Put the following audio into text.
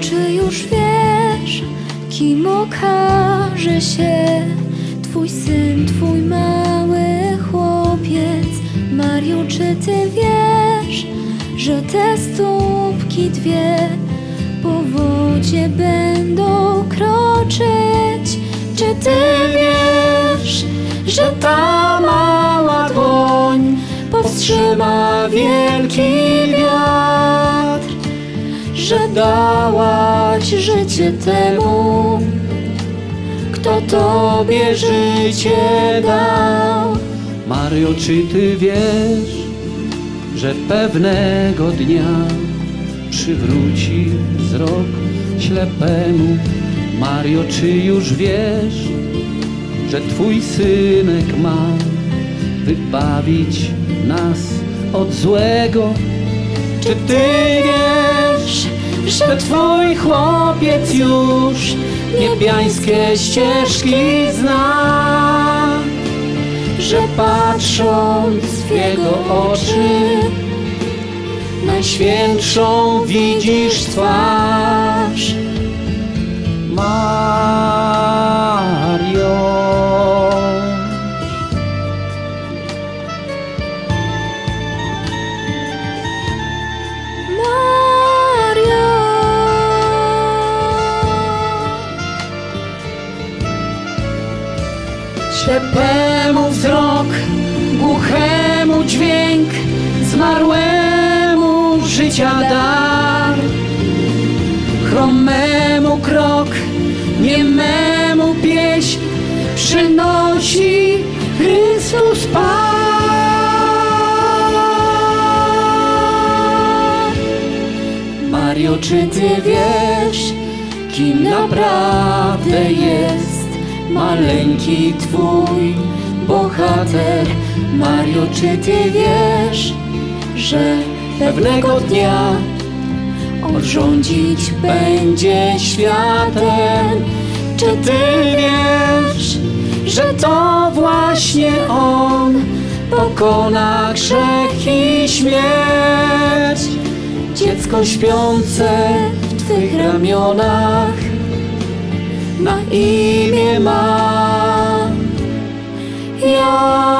czy już wiesz, kim okaże się Twój syn, Twój mały chłopiec? Mario, czy Ty wiesz, że te stópki dwie po wodzie będą kroczyć? Czy Ty wiesz, że ta mała dłoń powstrzyma Że dałaś życie temu, kto Tobie życie dał. Mario, czy ty wiesz, że pewnego dnia przywróci wzrok ślepemu? Mario, czy już wiesz, że twój synek ma wybawić nas od złego? Czy ty wiesz, że twój chłopiec już niebiańskie ścieżki zna? że patrząc w jego oczy Najświętszą widzisz twarz Ślepemu wzrok, głuchemu dźwięk, zmarłemu życia dar. Chromemu krok, niememu pieśń przynosi Chrystus Pan. Mario, czy ty wiesz, kim naprawdę jest maleńki twój bohater? Mario, czy ty wiesz, że pewnego dnia on rządzić będzie światem? Czy ty wiesz, że to właśnie on pokona grzech i śmierć? Dziecko śpiące w twych ramionach 나 이미 마 야.